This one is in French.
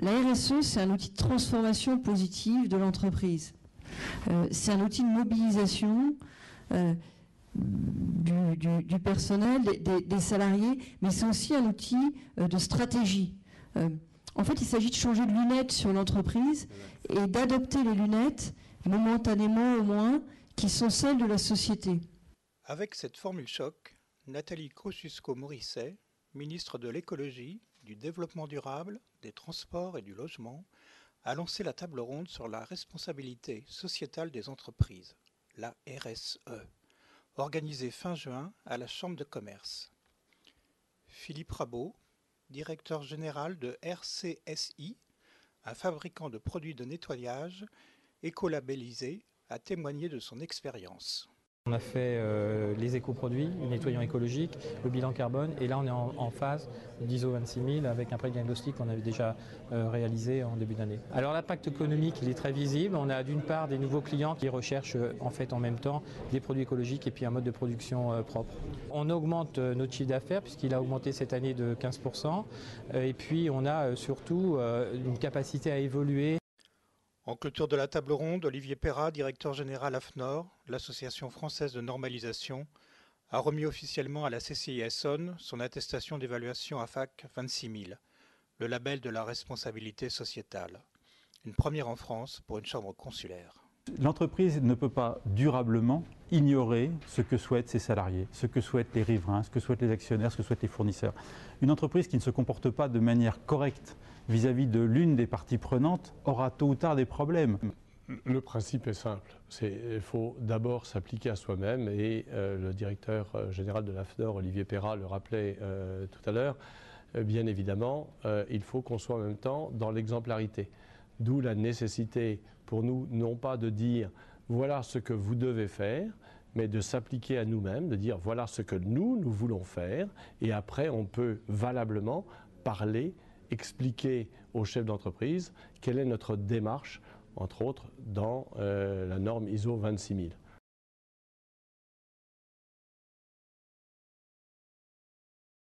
La RSE, c'est un outil de transformation positive de l'entreprise. Euh, c'est un outil de mobilisation euh, du, personnel, des, salariés, mais c'est aussi un outil euh, de stratégie. en fait, il s'agit de changer de lunettes sur l'entreprise et d'adopter les lunettes, momentanément au moins, qui sont celles de la société. Avec cette formule choc, Nathalie Kosciusko-Morisset, ministre de l'écologie, du développement durable, des transports et du logement, a lancé la table ronde sur la responsabilité sociétale des entreprises, la RSE, organisée fin juin à la Chambre de commerce. Philippe Rabot, directeur général de RCSI, un fabricant de produits de nettoyage écolabellisés, a témoigné de son expérience. On a fait euh, les écoproduits, le nettoyant écologique, le bilan carbone et là on est en, phase d'ISO 26000 avec un pré-diagnostic qu'on avait déjà euh, réalisé en début d'année. Alors l'impact économique il est très visible. On a d'une part des nouveaux clients qui recherchent euh, en fait en même temps des produits écologiques et puis un mode de production propre. On augmente notre chiffre d'affaires puisqu'il a augmenté cette année de 15% et puis on a surtout une capacité à évoluer en clôture de la table ronde, Olivier Perrat, directeur général AFNOR, l'Association française de normalisation, a remis officiellement à la CCI Essonne son attestation d'évaluation AFAC 26000, le label de la responsabilité sociétale. Une première en France pour une chambre consulaire. L'entreprise ne peut pas durablement ignorer ce que souhaitent ses salariés, ce que souhaitent les riverains, ce que souhaitent les actionnaires, ce que souhaitent les fournisseurs. Une entreprise qui ne se comporte pas de manière correcte vis-à-vis de l'une des parties prenantes aura tôt ou tard des problèmes. Le principe est simple. il faut d'abord s'appliquer à soi-même et euh, le directeur euh, général de l'AFNOR, Olivier Perrat, le rappelait euh, tout à l'heure. bien évidemment, il faut qu'on soit en même temps dans l'exemplarité. D'où la nécessité pour nous, non pas de dire voilà ce que vous devez faire, mais de s'appliquer à nous-mêmes, de dire voilà ce que nous, nous voulons faire, et après on peut valablement parler, expliquer aux chefs d'entreprise quelle est notre démarche, entre autres, dans euh, la norme ISO 26000.